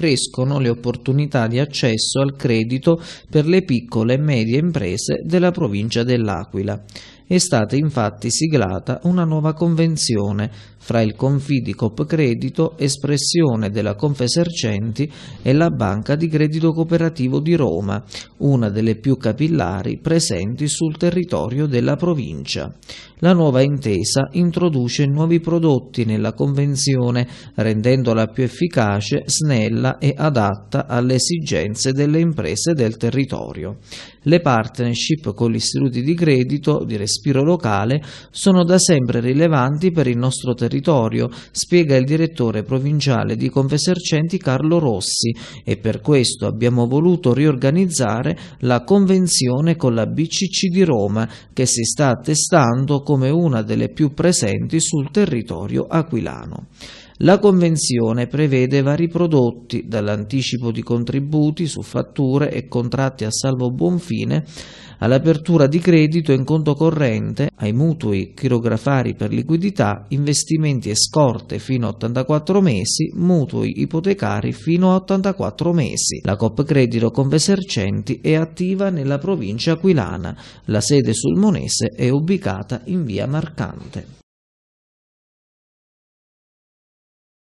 crescono le opportunità di accesso al credito per le piccole e medie imprese della provincia dell'Aquila. È stata infatti siglata una nuova convenzione fra il Confidicop Credito, espressione della Confesercenti, e la Banca di Credito Cooperativo di Roma, una delle più capillari presenti sul territorio della provincia. La nuova intesa introduce nuovi prodotti nella convenzione, rendendola più efficace, snella e adatta alle esigenze delle imprese del territorio. Le partnership con gli istituti di credito di respiro locale sono da sempre rilevanti per il nostro territorio, spiega il direttore provinciale di Confesercenti Carlo Rossi e per questo abbiamo voluto riorganizzare la convenzione con la BCC di Roma che si sta attestando come una delle più presenti sul territorio aquilano. La Convenzione prevede vari prodotti, dall'anticipo di contributi su fatture e contratti a salvo buon fine, all'apertura di credito in conto corrente, ai mutui chirografari per liquidità, investimenti e scorte fino a 84 mesi, mutui ipotecari fino a 84 mesi. La Cop Credito Convesercenti è attiva nella provincia aquilana. La sede sul Monese è ubicata in via Marcante.